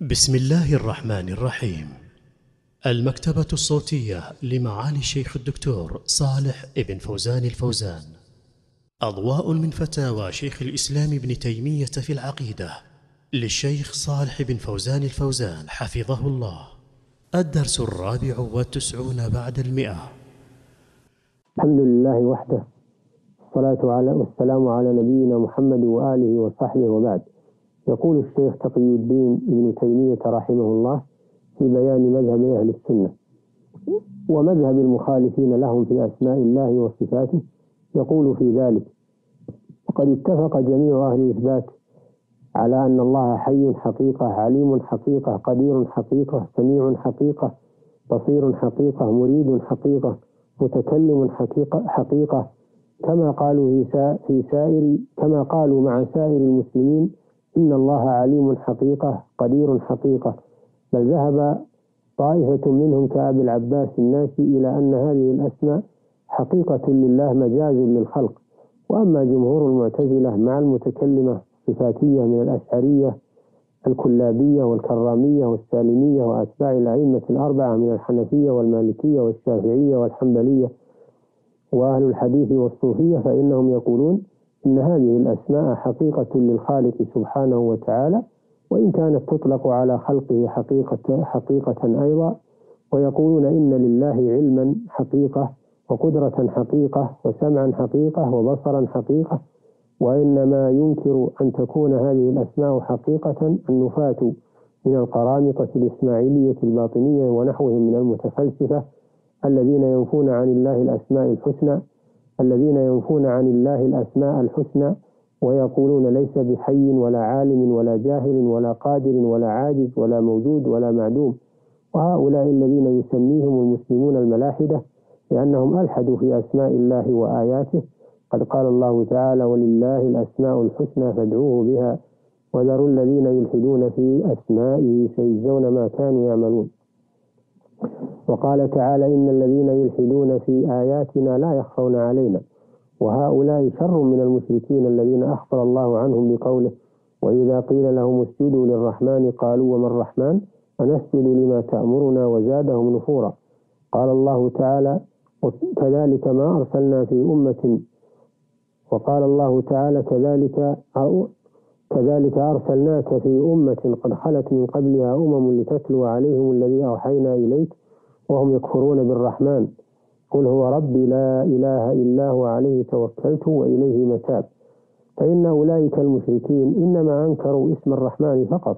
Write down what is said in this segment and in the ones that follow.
بسم الله الرحمن الرحيم. المكتبة الصوتية لمعالي الشيخ الدكتور صالح ابن فوزان الفوزان. أضواء من فتاوى شيخ الإسلام ابن تيمية في العقيدة للشيخ صالح بن فوزان الفوزان حفظه الله. الدرس الرابع والتسعون بعد المئة. الحمد لله وحده. الصلاة على والسلام على نبينا محمد وآله وصحبه وبعد. يقول الشيخ تقي الدين ابن تيمية رحمه الله في بيان مذهب أهل السنة ومذهب المخالفين لهم في أسماء الله وصفاته يقول في ذلك وقد اتفق جميع أهل الإثبات على أن الله حي حقيقة عليم حقيقة قدير حقيقة سميع حقيقة بصير حقيقة مريد حقيقة متكلم حقيقة حقيقة كما قالوا في سائر كما قالوا مع سائر المسلمين إن الله عليم حقيقة قدير حقيقة. بل ذهب طائفة منهم كأبي العباس الناسي إلى أن هذه الأسماء حقيقة لله مجاز للخلق. وأما جمهور المعتزلة مع المتكلمة صفاتية من الأشعرية الكلابية والكرامية والسالمية وأتباع الأئمة الأربعة من الحنفية والمالكية والشافعية والحنبلية. وأهل الحديث والصوفية فإنهم يقولون إن هذه الأسماء حقيقة للخالق سبحانه وتعالى وإن كانت تطلق على خلقه حقيقة حقيقة أيضا ويقولون إن لله علما حقيقة وقدرة حقيقة وسمعا حقيقة وبصرا حقيقة وإنما ينكر أن تكون هذه الأسماء حقيقة النفاة من القرامطة الإسماعيلية الباطنية ونحوهم من المتفلسفة الذين ينفون عن الله الأسماء الحسنى الذين ينفون عن الله الأسماء الحسنى ويقولون ليس بحي ولا عالم ولا جاهل ولا قادر ولا عاجز ولا موجود ولا معدوم. وهؤلاء الذين يسميهم المسلمون الملاحدة لأنهم ألحدوا في أسماء الله وآياته. قد قال الله تعالى ولله الأسماء الحسنى فادعوه بها. وذروا الذين يلحدون في أسمائه سيجزون ما كانوا يعملون. وقال تعالى إن الذين يلحدون في آياتنا لا يخفون علينا وهؤلاء شر من المشركين الذين أخبر الله عنهم بقوله وإذا قيل لهم اسجدوا للرحمن قالوا وما الرحمن؟ أنسجد لما تأمرنا وزادهم نفورا. قال الله تعالى وكذلك ما أرسلنا في أمة وقال الله تعالى كذلك كذلك أرسلناك في أمة قد خلت من قبلها أمم لتتلو عليهم الذي أوحينا إليك وهم يكفرون بالرحمن. قل هو ربي لا إله إلا هو عليه توكلت وإليه متاب. فإن أولئك المشركين إنما أنكروا اسم الرحمن فقط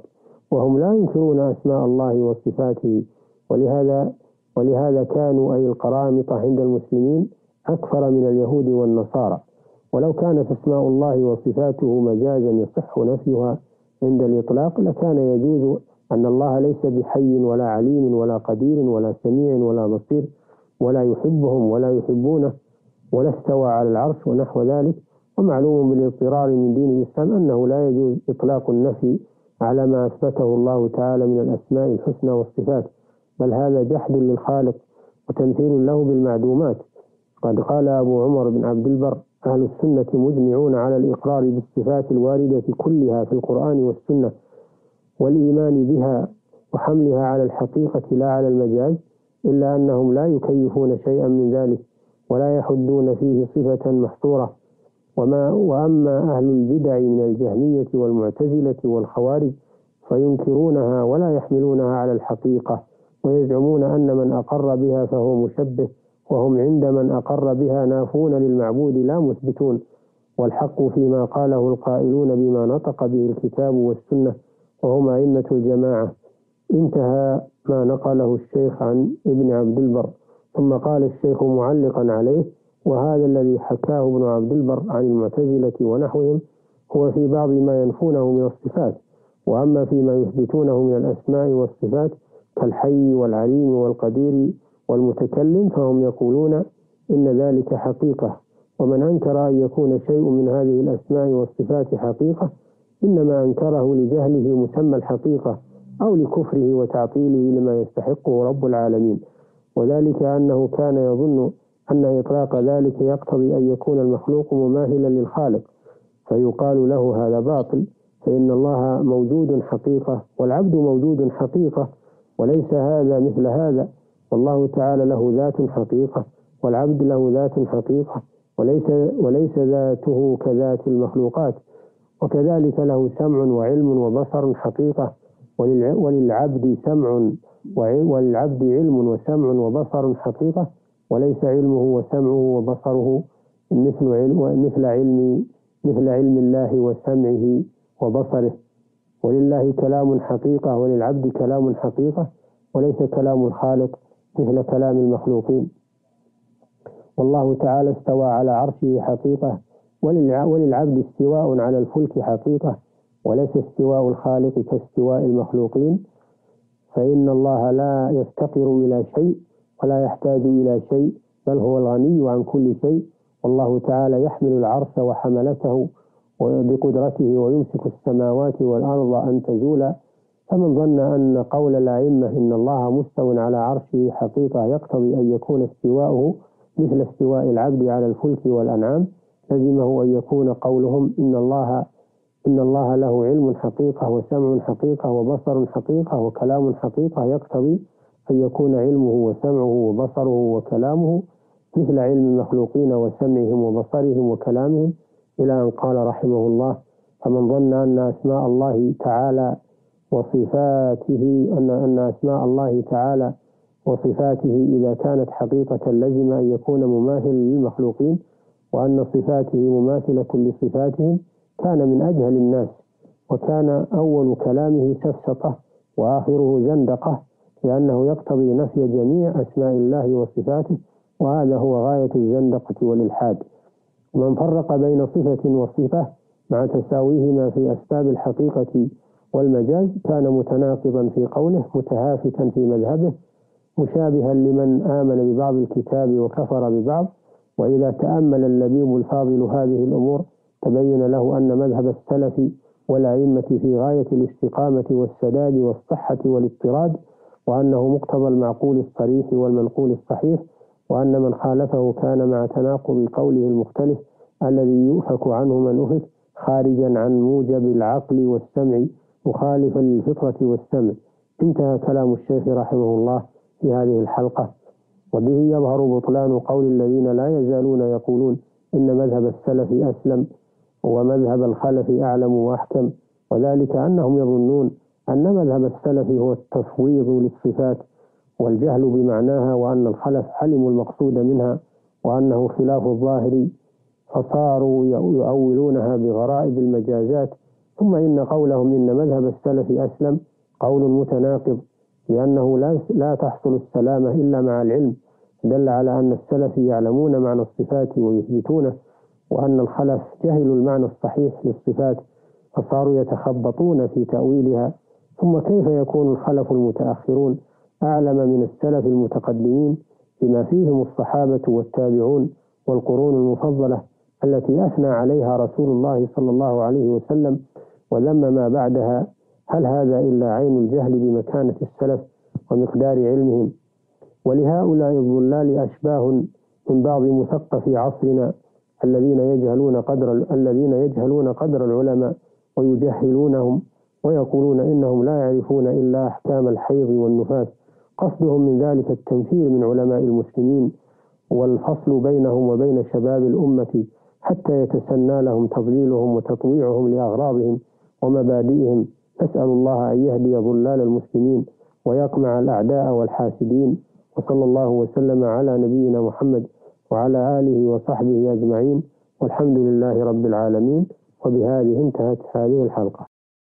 وهم لا ينكرون أسماء الله وصفاته. ولهذا ولهذا كانوا أي القرامطة عند المسلمين أكثر من اليهود والنصارى. ولو كانت أسماء الله وصفاته مجازا يصح نفيها عند الإطلاق لكان يجوز أن الله ليس بحي ولا عليم ولا قدير ولا سميع ولا بصير ولا يحبهم ولا يحبونه ولا استوى على العرش ونحو ذلك. ومعلوم بالاضطرار من دين الإسلام أنه لا يجوز إطلاق النفي على ما أثبته الله تعالى من الأسماء الحسنى والصفات بل هذا جحد للخالق وتمثيل له بالمعدومات. قد قال أبو عمر بن عبد البر أهل السنة مجمعون على الإقرار بالصفات الواردة كلها في القرآن والسنة والإيمان بها وحملها على الحقيقة لا على المجاز إلا أنهم لا يكيفون شيئا من ذلك ولا يحدون فيه صفة محصورة. وما وأما أهل البدع من الجهمية والمعتزلة والخوارج فينكرونها ولا يحملونها على الحقيقة ويزعمون أن من أقر بها فهو مشبه وهم عند من أقر بها نافون للمعبود لا مثبتون. والحق فيما قاله القائلون بما نطق به الكتاب والسنة وهم أئمة الجماعة. انتهى ما نقله الشيخ عن ابن عبد البر ثم قال الشيخ معلقا عليه وهذا الذي حكاه ابن عبد البر عن المعتزلة ونحوهم هو في بعض ما ينفونه من الصفات وأما فيما يثبتونه من الأسماء والصفات كالحي والعليم والقدير والمتكلم فهم يقولون إن ذلك حقيقة. ومن أنكر أن يكون شيء من هذه الأسماء والصفات حقيقة إنما أنكره لجهله مسمى الحقيقة أو لكفره وتعطيله لما يستحقه رب العالمين وذلك أنه كان يظن أن إطلاق ذلك يقتضي أن يكون المخلوق مماثلا للخالق فيقال له هذا باطل فإن الله موجود حقيقة والعبد موجود حقيقة وليس هذا مثل هذا والله تعالى له ذات حقيقة والعبد له ذات حقيقة وليس وليس ذاته كذات المخلوقات. وكذلك له سمع وعلم وبصر حقيقة وللعبد سمع وللعبد علم وسمع وبصر حقيقة وليس علمه وسمعه وبصره مثل علم مثل علم مثل علم الله وسمعه وبصره. ولله كلام حقيقة وللعبد كلام حقيقة وليس كلام الخالق مثل كلام المخلوقين. والله تعالى استوى على عرشه حقيقة وللعبد استواء على الفلك حقيقة وليس استواء الخالق كاستواء المخلوقين. فإن الله لا يفتقر إلى شيء ولا يحتاج إلى شيء بل هو الغني عن كل شيء. والله تعالى يحمل العرش وحملته بقدرته ويمسك السماوات والأرض أن تزولا. فمن ظن أن قول الأئمة إن الله مستو على عرشه حقيقة يقتضي أن يكون استواؤه مثل استواء العبد على الفلك والأنعام لزمه أن يكون قولهم إن الله إن الله له علم حقيقة وسمع حقيقة وبصر حقيقة وكلام حقيقة. يقتضي أن يكون علمه وسمعه وبصره وكلامه مثل علم المخلوقين وسمعهم وبصرهم وكلامهم. إلى أن قال رحمه الله فمن ظن أن أسماء الله تعالى وصفاته أن أن أسماء الله تعالى وصفاته إذا كانت حقيقة لزم أن يكون مماثلا للمخلوقين. وأن صفاته مماثلة لصفاتهم كان من أجهل الناس وكان أول كلامه سفسطة وآخره زندقة لأنه يقتضي نفي جميع أسماء الله وصفاته وهذا هو غاية الزندقة والإلحاد. من فرق بين صفة وصفة مع تساويهما في أسباب الحقيقة والمجاز كان متناقضا في قوله متهافتا في مذهبه مشابها لمن آمن ببعض الكتاب وكفر ببعض وإذا تأمل اللبيب الفاضل هذه الأمور تبين له أن مذهب السلف والأئمة في غاية الاستقامة والسداد والصحة والاضطراد وأنه مقتضى المعقول الصريح والمنقول الصحيح وأن من خالفه كان مع تناقض قوله المختلف الذي يؤفك عنه من أفك خارجا عن موجب العقل والسمع مخالفا للفطرة والسمع. انتهى كلام الشيخ رحمه الله في هذه الحلقة. وبه يظهر بطلان قول الذين لا يزالون يقولون إن مذهب السلف أسلم ومذهب الخلف أعلم وأحكم. وذلك أنهم يظنون أن مذهب السلف هو التفويض للصفات والجهل بمعناها وأن الخلف علموا المقصود منها وأنه خلاف الظاهر. فصاروا يؤولونها بغرائب المجازات. ثم إن قولهم إن مذهب السلف أسلم قول متناقض. لأنه لا لا تحصل السلامة إلا مع العلم. دل على أن السلف يعلمون معنى الصفات ويثبتونه وأن الخلف جهلوا المعنى الصحيح للصفات فصاروا يتخبطون في تأويلها. ثم كيف يكون الخلف المتأخرون أعلم من السلف المتقدمين بما فيهم الصحابة والتابعون والقرون المفضلة التي أثنى عليها رسول الله صلى الله عليه وسلم وذم ما بعدها هل هذا إلا عين الجهل بمكانة السلف ومقدار علمهم؟ ولهؤلاء الضلال أشباه من بعض مثقفي عصرنا الذين يجهلون قدر الذين يجهلون قدر العلماء ويجهلونهم ويقولون إنهم لا يعرفون إلا أحكام الحيض والنفاس. قصدهم من ذلك التنفير من علماء المسلمين والفصل بينهم وبين شباب الأمة حتى يتسنى لهم تضليلهم وتطويعهم لأغراضهم ومبادئهم. نسأل الله أن يهدي ضلال المسلمين ويقمع الأعداء والحاسدين وصلى الله وسلم على نبينا محمد وعلى آله وصحبه أجمعين والحمد لله رب العالمين وبهذه انتهت هذه الحلقة.